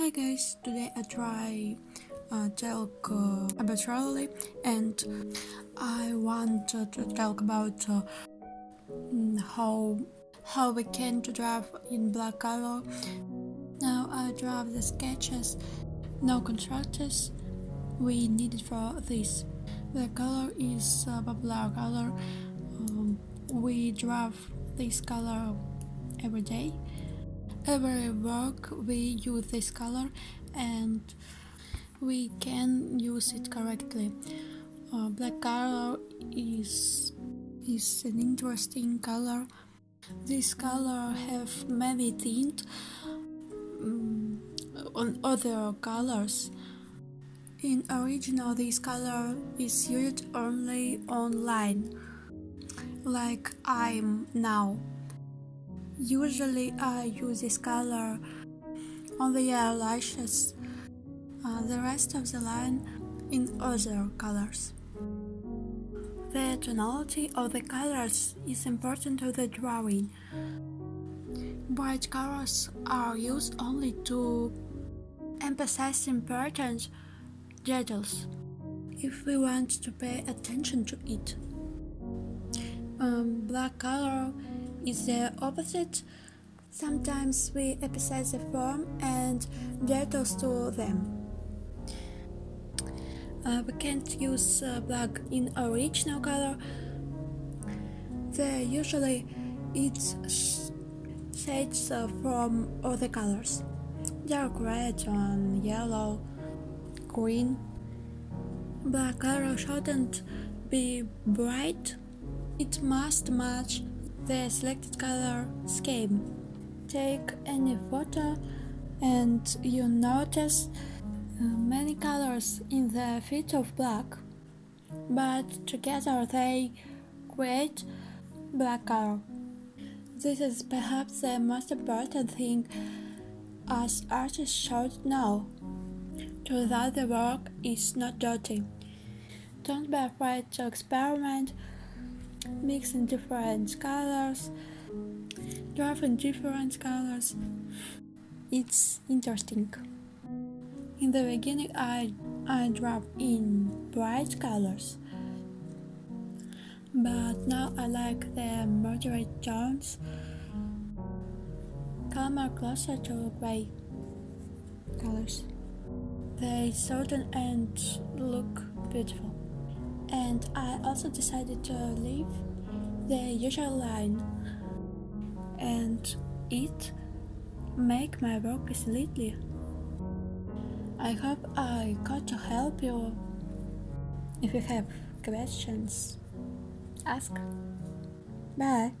Hi guys, today I try uh, talk uh, arbitrarily and I want to talk about uh, how how we can to draw in black color. Now I draw the sketches, no contractors we needed for this. The color is uh, popular color. Um, we draw this color every day every work we use this color and we can use it correctly. Uh, black color is is an interesting color. This color have many tint um, on other colors. In original this color is used only online like i'm now Usually I use this color on the eyelashes, uh, the rest of the line in other colors. The tonality of the colors is important to the drawing. Bright colors are used only to emphasize important details if we want to pay attention to it. Um, black color is the opposite. Sometimes we emphasize the form and details to them. Uh, we can't use uh, black in original color. They usually it's shades uh, from other colors. Dark red and yellow, green. Black color shouldn't be bright. It must match the selected color scheme. Take any photo and you notice uh, many colors in the fit of black, but together they create black color. This is perhaps the most important thing as artists should know, to that the work is not dirty. Don't be afraid to experiment mixing different colors, drawing different colors. It's interesting. In the beginning, I I draw in bright colors, but now I like the moderate tones. Come closer to gray colors. They soften and look beautiful and I also decided to leave the usual line and it make my work slightly. I hope I got to help you. If you have questions, ask. Bye.